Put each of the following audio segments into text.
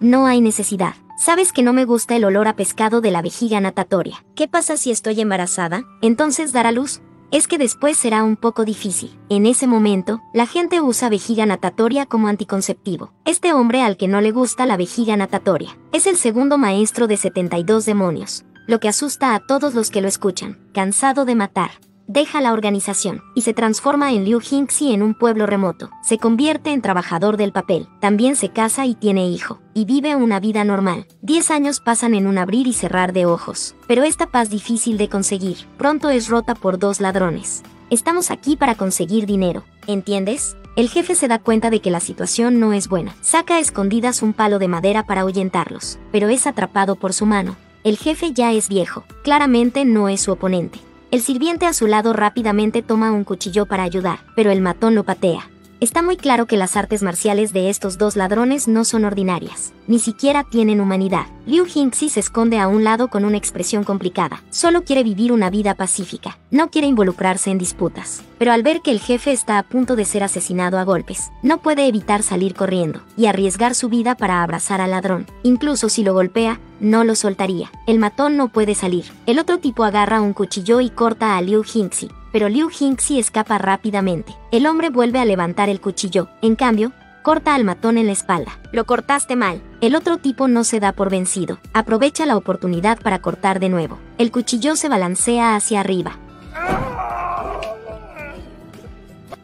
No hay necesidad. Sabes que no me gusta el olor a pescado de la vejiga natatoria. ¿Qué pasa si estoy embarazada? Entonces dar a luz. Es que después será un poco difícil. En ese momento, la gente usa vejiga natatoria como anticonceptivo. Este hombre al que no le gusta la vejiga natatoria es el segundo maestro de 72 demonios, lo que asusta a todos los que lo escuchan, cansado de matar deja la organización y se transforma en Liu Hingxi en un pueblo remoto. Se convierte en trabajador del papel. También se casa y tiene hijo. Y vive una vida normal. Diez años pasan en un abrir y cerrar de ojos. Pero esta paz difícil de conseguir, pronto es rota por dos ladrones. Estamos aquí para conseguir dinero. ¿Entiendes? El jefe se da cuenta de que la situación no es buena. Saca a escondidas un palo de madera para ahuyentarlos, pero es atrapado por su mano. El jefe ya es viejo, claramente no es su oponente. El sirviente a su lado rápidamente toma un cuchillo para ayudar, pero el matón lo patea. Está muy claro que las artes marciales de estos dos ladrones no son ordinarias, ni siquiera tienen humanidad. Liu Hingxi se esconde a un lado con una expresión complicada. Solo quiere vivir una vida pacífica, no quiere involucrarse en disputas. Pero al ver que el jefe está a punto de ser asesinado a golpes, no puede evitar salir corriendo y arriesgar su vida para abrazar al ladrón. Incluso si lo golpea, no lo soltaría. El matón no puede salir. El otro tipo agarra un cuchillo y corta a Liu Hingxi, pero Liu Hingxi escapa rápidamente. El hombre vuelve a levantar el cuchillo, en cambio, corta al matón en la espalda. Lo cortaste mal. El otro tipo no se da por vencido. Aprovecha la oportunidad para cortar de nuevo. El cuchillo se balancea hacia arriba.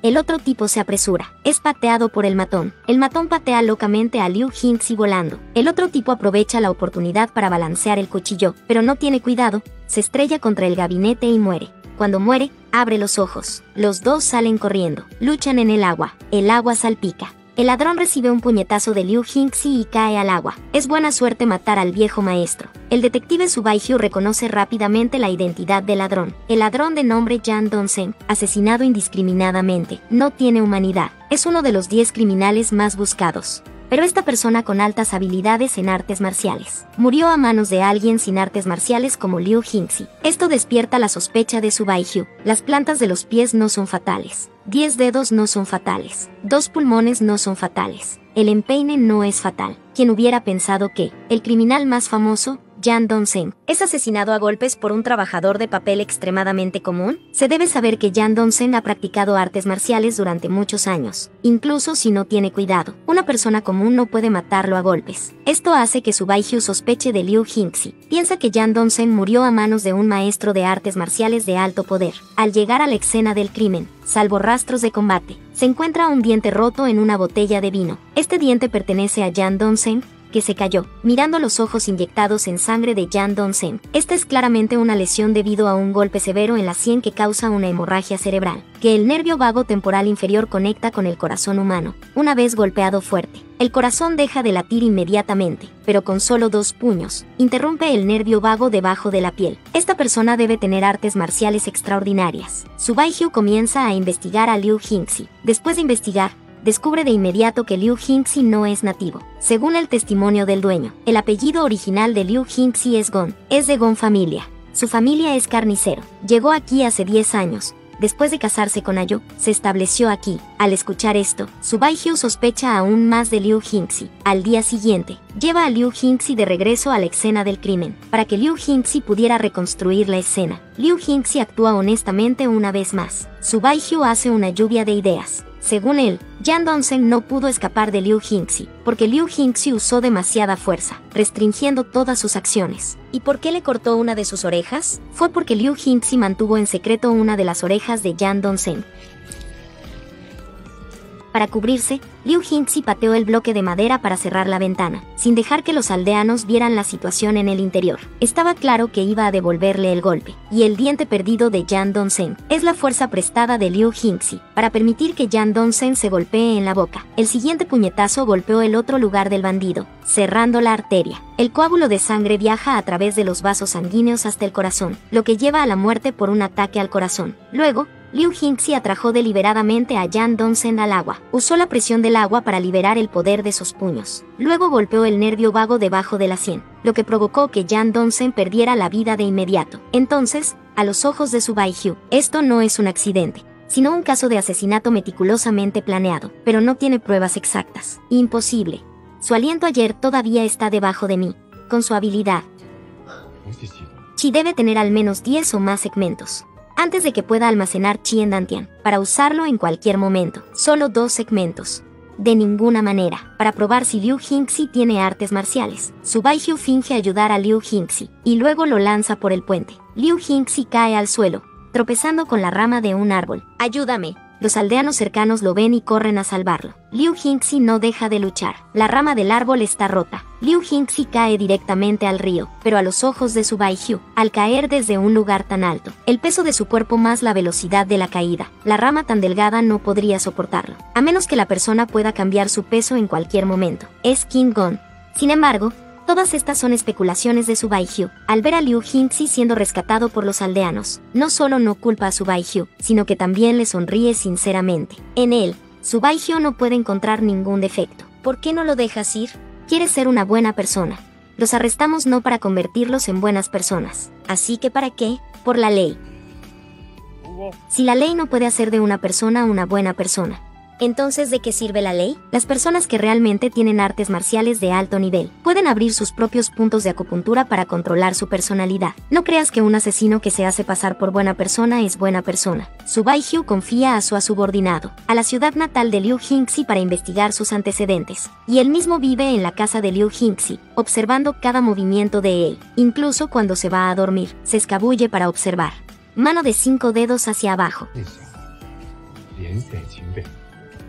El otro tipo se apresura. Es pateado por el matón. El matón patea locamente a Liu Hingxi volando. El otro tipo aprovecha la oportunidad para balancear el cuchillo, pero no tiene cuidado, se estrella contra el gabinete y muere. Cuando muere, abre los ojos. Los dos salen corriendo. Luchan en el agua. El agua salpica. El ladrón recibe un puñetazo de Liu Hingxi y cae al agua. Es buena suerte matar al viejo maestro. El detective Subaihu reconoce rápidamente la identidad del ladrón. El ladrón de nombre Jan Dongsen, asesinado indiscriminadamente, no tiene humanidad. Es uno de los 10 criminales más buscados pero esta persona con altas habilidades en artes marciales murió a manos de alguien sin artes marciales como Liu Hingxi. Esto despierta la sospecha de Subaihu. Las plantas de los pies no son fatales. Diez dedos no son fatales. Dos pulmones no son fatales. El empeine no es fatal. Quien hubiera pensado que el criminal más famoso Jan Dongsen, es asesinado a golpes por un trabajador de papel extremadamente común? Se debe saber que Jan Dongsen ha practicado artes marciales durante muchos años, incluso si no tiene cuidado. Una persona común no puede matarlo a golpes. Esto hace que Subaihu sospeche de Liu Hingxi. Piensa que Jan Dongsen murió a manos de un maestro de artes marciales de alto poder. Al llegar a la escena del crimen, salvo rastros de combate, se encuentra un diente roto en una botella de vino. Este diente pertenece a Jan Dongsen, que se cayó, mirando los ojos inyectados en sangre de Jan Dongsen. Esta es claramente una lesión debido a un golpe severo en la sien que causa una hemorragia cerebral, que el nervio vago temporal inferior conecta con el corazón humano. Una vez golpeado fuerte, el corazón deja de latir inmediatamente, pero con solo dos puños, interrumpe el nervio vago debajo de la piel. Esta persona debe tener artes marciales extraordinarias. Subaihu comienza a investigar a Liu Hingxi. Después de investigar, descubre de inmediato que Liu Hingxi no es nativo. Según el testimonio del dueño, el apellido original de Liu Hingxi es Gon, es de Gon familia. Su familia es carnicero. Llegó aquí hace 10 años. Después de casarse con Ayo, se estableció aquí. Al escuchar esto, Subaihu sospecha aún más de Liu Hingxi. Al día siguiente, lleva a Liu Hingxi de regreso a la escena del crimen, para que Liu Hingxi pudiera reconstruir la escena. Liu Hingxi actúa honestamente una vez más. Subaihu hace una lluvia de ideas. Según él, Jan Dongsen no pudo escapar de Liu Hingxi, porque Liu Hingxi usó demasiada fuerza, restringiendo todas sus acciones. ¿Y por qué le cortó una de sus orejas? Fue porque Liu Hingxi mantuvo en secreto una de las orejas de Jan Dongsen, para cubrirse, Liu Hingxi pateó el bloque de madera para cerrar la ventana, sin dejar que los aldeanos vieran la situación en el interior. Estaba claro que iba a devolverle el golpe, y el diente perdido de Jan Dongsen es la fuerza prestada de Liu Hingxi para permitir que Jan Dongsen se golpee en la boca. El siguiente puñetazo golpeó el otro lugar del bandido, cerrando la arteria. El coágulo de sangre viaja a través de los vasos sanguíneos hasta el corazón, lo que lleva a la muerte por un ataque al corazón. Luego, Liu Hingxi atrajo deliberadamente a Jan Dongsen al agua. Usó la presión del agua para liberar el poder de sus puños. Luego golpeó el nervio vago debajo de la sien, lo que provocó que Jan Dongsen perdiera la vida de inmediato. Entonces, a los ojos de su Hyu, esto no es un accidente sino un caso de asesinato meticulosamente planeado, pero no tiene pruebas exactas. Imposible. Su aliento ayer todavía está debajo de mí. Con su habilidad, Chi debe tener al menos 10 o más segmentos. Antes de que pueda almacenar Chi en Dantian, para usarlo en cualquier momento. Solo dos segmentos. De ninguna manera, para probar si Liu Jingxi tiene artes marciales. Su Baijiu finge ayudar a Liu Jingxi, y luego lo lanza por el puente. Liu Jingxi cae al suelo, tropezando con la rama de un árbol. Ayúdame, los aldeanos cercanos lo ven y corren a salvarlo. Liu Jingxi no deja de luchar. La rama del árbol está rota. Liu Jingxi cae directamente al río, pero a los ojos de su Baijiu, al caer desde un lugar tan alto, el peso de su cuerpo más la velocidad de la caída, la rama tan delgada no podría soportarlo, a menos que la persona pueda cambiar su peso en cualquier momento. Es King Gong. Sin embargo, Todas estas son especulaciones de su Baijiu. Al ver a Liu Jingxi siendo rescatado por los aldeanos, no solo no culpa a su Baijiu, sino que también le sonríe sinceramente. En él, su Baijiu no puede encontrar ningún defecto. ¿Por qué no lo dejas ir? Quiere ser una buena persona. Los arrestamos no para convertirlos en buenas personas. Así que ¿para qué? Por la ley. Si la ley no puede hacer de una persona una buena persona, entonces, ¿de qué sirve la ley? Las personas que realmente tienen artes marciales de alto nivel pueden abrir sus propios puntos de acupuntura para controlar su personalidad. No creas que un asesino que se hace pasar por buena persona es buena persona. Su Baijiu confía a su subordinado, a la ciudad natal de Liu Jingxi para investigar sus antecedentes, y él mismo vive en la casa de Liu Jingxi, observando cada movimiento de él. Incluso cuando se va a dormir, se escabulle para observar. Mano de cinco dedos hacia abajo.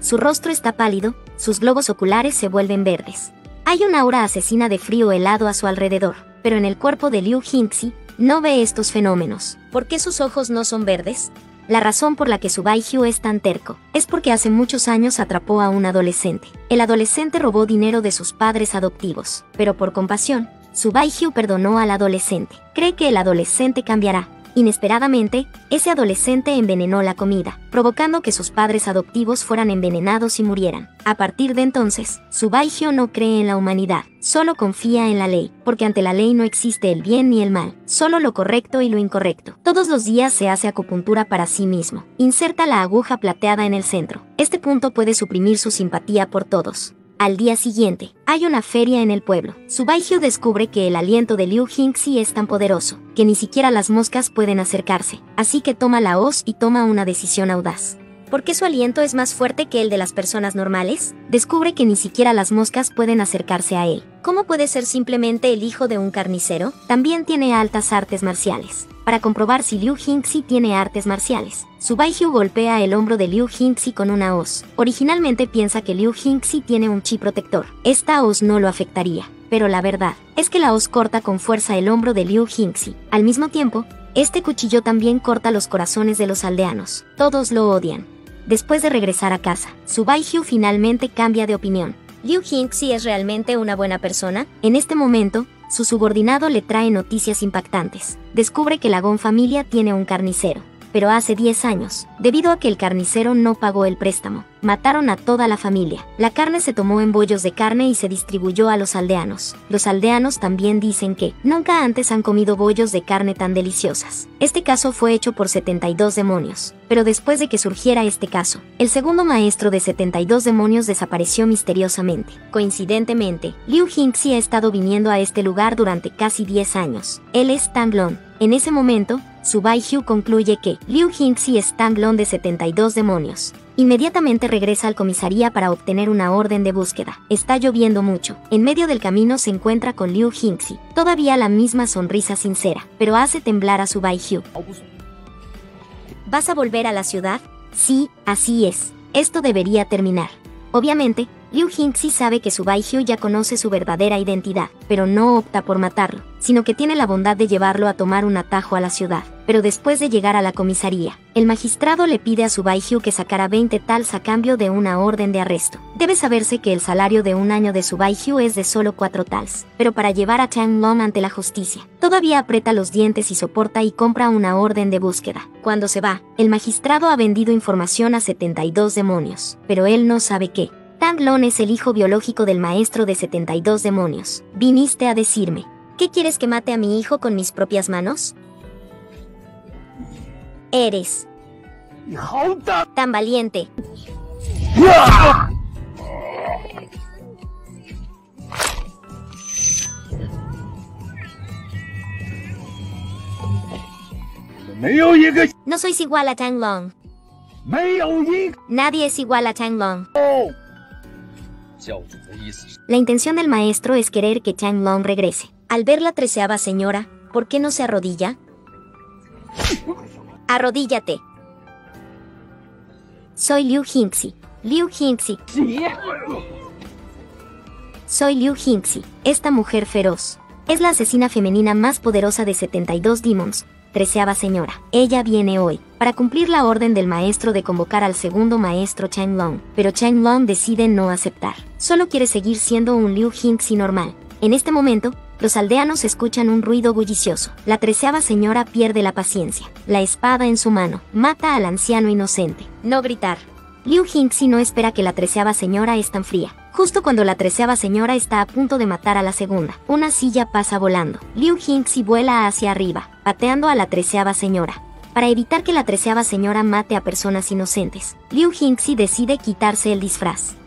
Su rostro está pálido, sus globos oculares se vuelven verdes. Hay una aura asesina de frío helado a su alrededor, pero en el cuerpo de Liu Jingxi no ve estos fenómenos. ¿Por qué sus ojos no son verdes? La razón por la que su Baijiu es tan terco es porque hace muchos años atrapó a un adolescente. El adolescente robó dinero de sus padres adoptivos, pero por compasión, su Baijiu perdonó al adolescente. Cree que el adolescente cambiará, Inesperadamente, ese adolescente envenenó la comida, provocando que sus padres adoptivos fueran envenenados y murieran. A partir de entonces, Subaigio no cree en la humanidad, solo confía en la ley, porque ante la ley no existe el bien ni el mal, solo lo correcto y lo incorrecto. Todos los días se hace acupuntura para sí mismo. Inserta la aguja plateada en el centro. Este punto puede suprimir su simpatía por todos. Al día siguiente, hay una feria en el pueblo. Subaigio descubre que el aliento de Liu Jingxi es tan poderoso, que ni siquiera las moscas pueden acercarse, así que toma la hoz y toma una decisión audaz. ¿Por qué su aliento es más fuerte que el de las personas normales? Descubre que ni siquiera las moscas pueden acercarse a él. ¿Cómo puede ser simplemente el hijo de un carnicero? También tiene altas artes marciales. Para comprobar si Liu Jingxi tiene artes marciales, Subaigyu golpea el hombro de Liu Jingxi con una hoz. Originalmente piensa que Liu Jingxi tiene un chi protector. Esta hoz no lo afectaría. Pero la verdad es que la hoz corta con fuerza el hombro de Liu Jingxi. Al mismo tiempo, este cuchillo también corta los corazones de los aldeanos. Todos lo odian. Después de regresar a casa, Subaihyu finalmente cambia de opinión. ¿Liu Jingxi es realmente una buena persona? En este momento, su subordinado le trae noticias impactantes. Descubre que la Gon familia tiene un carnicero pero hace 10 años, debido a que el carnicero no pagó el préstamo. Mataron a toda la familia. La carne se tomó en bollos de carne y se distribuyó a los aldeanos. Los aldeanos también dicen que nunca antes han comido bollos de carne tan deliciosas. Este caso fue hecho por 72 demonios. Pero después de que surgiera este caso, el segundo maestro de 72 demonios desapareció misteriosamente. Coincidentemente, Liu Jingxi ha estado viniendo a este lugar durante casi 10 años. Él es Tanglong. En ese momento, su Baijiu concluye que Liu Jingxi es Tanglong de 72 demonios. Inmediatamente regresa al comisaría para obtener una orden de búsqueda. Está lloviendo mucho. En medio del camino se encuentra con Liu Jingxi. Todavía la misma sonrisa sincera, pero hace temblar a su Baijiu. ¿Vas a volver a la ciudad? Sí, así es. Esto debería terminar. Obviamente, Liu Jingxi sabe que su Baijiu ya conoce su verdadera identidad, pero no opta por matarlo, sino que tiene la bondad de llevarlo a tomar un atajo a la ciudad. Pero después de llegar a la comisaría, el magistrado le pide a su Baijiu que sacara 20 tals a cambio de una orden de arresto. Debe saberse que el salario de un año de su Baijiu es de solo 4 tals, pero para llevar a Chang Long ante la justicia, todavía aprieta los dientes y soporta y compra una orden de búsqueda. Cuando se va, el magistrado ha vendido información a 72 demonios, pero él no sabe qué. Tanglon es el hijo biológico del maestro de 72 demonios. Viniste a decirme, ¿qué quieres que mate a mi hijo con mis propias manos? Eres tan valiente. No sois igual a Tang Long. Nadie es igual a Tang Long. La intención del maestro es querer que Tang Long regrese. Al ver la treceava señora, ¿por qué no se arrodilla? Arrodíllate. Soy Liu Hingxi. Liu Hingxi. Soy Liu Hingxi, esta mujer feroz. Es la asesina femenina más poderosa de 72 demons. Treceava señora. Ella viene hoy, para cumplir la orden del maestro de convocar al segundo maestro Chang Long, pero Chang Long decide no aceptar. Solo quiere seguir siendo un Liu Hingxi normal. En este momento, los aldeanos escuchan un ruido bullicioso. La treceava señora pierde la paciencia. La espada en su mano, mata al anciano inocente. No gritar. Liu Hingxi no espera que la treceava señora es tan fría. Justo cuando la treceava señora está a punto de matar a la segunda, una silla pasa volando. Liu Hingxi vuela hacia arriba, pateando a la treceava señora. Para evitar que la treceava señora mate a personas inocentes, Liu Hingxi decide quitarse el disfraz.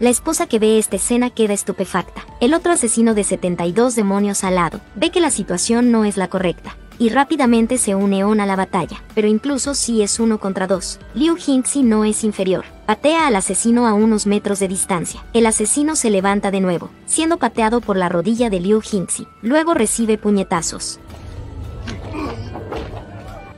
La esposa que ve esta escena queda estupefacta. El otro asesino de 72 demonios al lado ve que la situación no es la correcta y rápidamente se une On a la batalla, pero incluso si es uno contra dos, Liu Hingxi no es inferior. Patea al asesino a unos metros de distancia. El asesino se levanta de nuevo, siendo pateado por la rodilla de Liu Hingxi. Luego recibe puñetazos.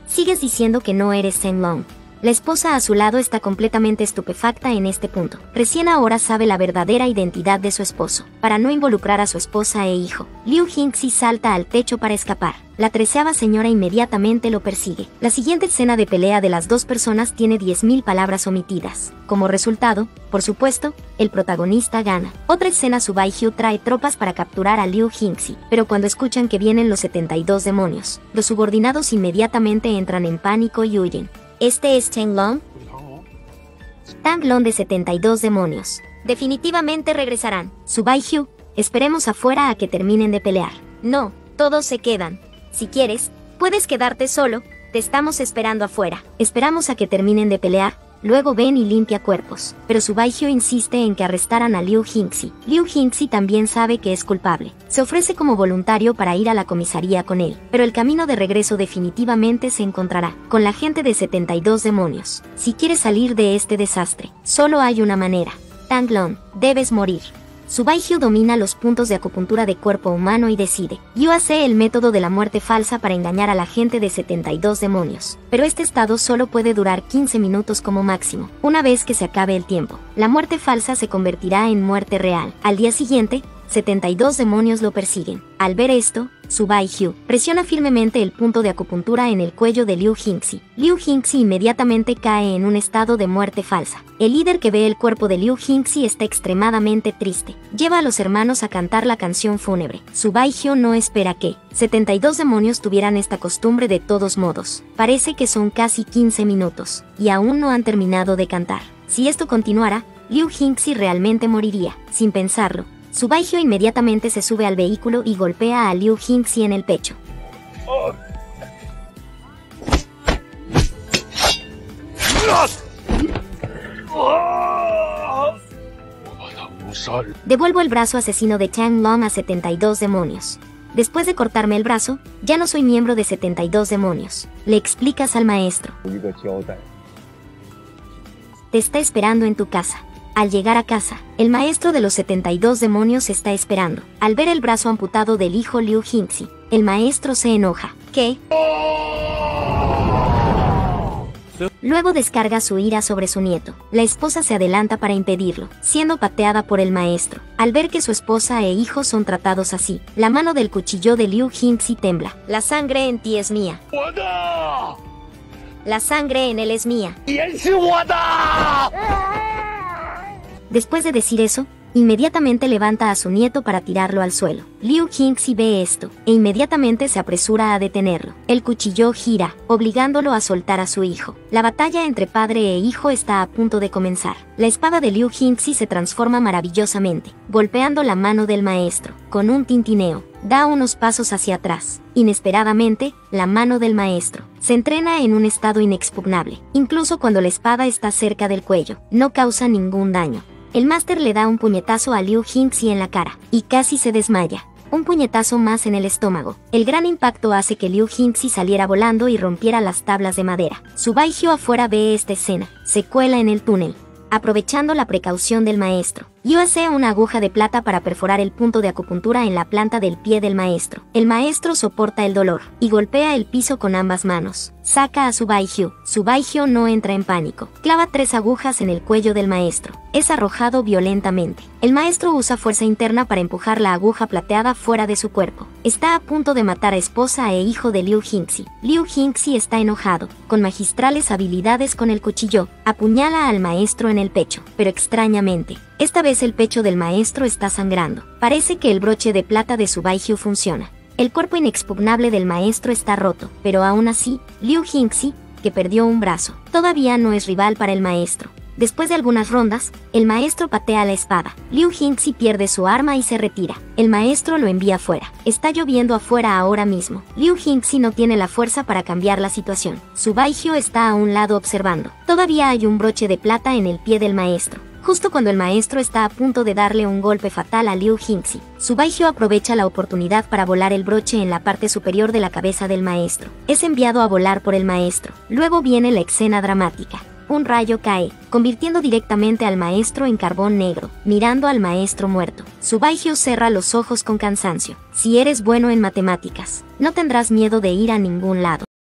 Sigues diciendo que no eres Shen Long. La esposa a su lado está completamente estupefacta en este punto. Recién ahora sabe la verdadera identidad de su esposo. Para no involucrar a su esposa e hijo, Liu Hingxi salta al techo para escapar. La treceava señora inmediatamente lo persigue. La siguiente escena de pelea de las dos personas tiene 10.000 palabras omitidas. Como resultado, por supuesto, el protagonista gana. Otra escena Subai Hyu trae tropas para capturar a Liu Hingxi, pero cuando escuchan que vienen los 72 demonios, los subordinados inmediatamente entran en pánico y huyen. ¿Este es Cheng Long? Tang Long de 72 demonios. Definitivamente regresarán. Subai Hyu, esperemos afuera a que terminen de pelear. No, todos se quedan. Si quieres, puedes quedarte solo, te estamos esperando afuera. Esperamos a que terminen de pelear, luego ven y limpia cuerpos. Pero Subaihyo insiste en que arrestaran a Liu Hingxi. Liu Hingxi también sabe que es culpable. Se ofrece como voluntario para ir a la comisaría con él, pero el camino de regreso definitivamente se encontrará con la gente de 72 demonios. Si quieres salir de este desastre, solo hay una manera. Tanglong, debes morir. Subaihyo domina los puntos de acupuntura de cuerpo humano y decide. Yo hace el método de la muerte falsa para engañar a la gente de 72 demonios. Pero este estado solo puede durar 15 minutos como máximo. Una vez que se acabe el tiempo, la muerte falsa se convertirá en muerte real. Al día siguiente, 72 demonios lo persiguen. Al ver esto, Subai Hyu presiona firmemente el punto de acupuntura en el cuello de Liu Hingxi. Liu Hingxi inmediatamente cae en un estado de muerte falsa. El líder que ve el cuerpo de Liu Hingxi está extremadamente triste. Lleva a los hermanos a cantar la canción fúnebre. Subai Hyu no espera que 72 demonios tuvieran esta costumbre de todos modos. Parece que son casi 15 minutos, y aún no han terminado de cantar. Si esto continuara, Liu Hingxi realmente moriría. Sin pensarlo, su Subaigyo inmediatamente se sube al vehículo y golpea a Liu Jinxi en el pecho. Devuelvo el brazo asesino de Chang Long a 72 demonios. Después de cortarme el brazo, ya no soy miembro de 72 demonios. Le explicas al maestro. Te está esperando en tu casa. Al llegar a casa, el maestro de los 72 demonios está esperando. Al ver el brazo amputado del hijo Liu Hingxi, el maestro se enoja. ¿Qué? Luego descarga su ira sobre su nieto. La esposa se adelanta para impedirlo, siendo pateada por el maestro. Al ver que su esposa e hijo son tratados así, la mano del cuchillo de Liu Hingxi tembla. La sangre en ti es mía. La sangre en él es mía. Después de decir eso, inmediatamente levanta a su nieto para tirarlo al suelo. Liu Qingxi ve esto, e inmediatamente se apresura a detenerlo. El cuchillo gira, obligándolo a soltar a su hijo. La batalla entre padre e hijo está a punto de comenzar. La espada de Liu Qingxi se transforma maravillosamente, golpeando la mano del maestro, con un tintineo. Da unos pasos hacia atrás. Inesperadamente, la mano del maestro se entrena en un estado inexpugnable, incluso cuando la espada está cerca del cuello. No causa ningún daño. El máster le da un puñetazo a Liu Hingxi en la cara, y casi se desmaya. Un puñetazo más en el estómago. El gran impacto hace que Liu Hingxi saliera volando y rompiera las tablas de madera. Su Baihyo afuera ve esta escena. Se cuela en el túnel aprovechando la precaución del maestro. Hace una aguja de plata para perforar el punto de acupuntura en la planta del pie del maestro. El maestro soporta el dolor y golpea el piso con ambas manos. Saca a su Su Baihyo no entra en pánico. Clava tres agujas en el cuello del maestro. Es arrojado violentamente. El maestro usa fuerza interna para empujar la aguja plateada fuera de su cuerpo. Está a punto de matar a esposa e hijo de Liu Hingxi. Liu Hingxi está enojado, con magistrales habilidades con el cuchillo, apuñala al maestro en el pecho, pero extrañamente, esta vez el pecho del maestro está sangrando. Parece que el broche de plata de su Baihyo funciona. El cuerpo inexpugnable del maestro está roto, pero aún así, Liu Hingxi, que perdió un brazo, todavía no es rival para el maestro. Después de algunas rondas, el maestro patea la espada. Liu Hingxi pierde su arma y se retira. El maestro lo envía fuera. Está lloviendo afuera ahora mismo. Liu Hingxi no tiene la fuerza para cambiar la situación. Su Baihyo está a un lado observando. Todavía hay un broche de plata en el pie del maestro justo cuando el maestro está a punto de darle un golpe fatal a Liu Hingxi. Subaihyo aprovecha la oportunidad para volar el broche en la parte superior de la cabeza del maestro. Es enviado a volar por el maestro. Luego viene la escena dramática. Un rayo cae, convirtiendo directamente al maestro en carbón negro, mirando al maestro muerto. Subaihyo cerra los ojos con cansancio. Si eres bueno en matemáticas, no tendrás miedo de ir a ningún lado.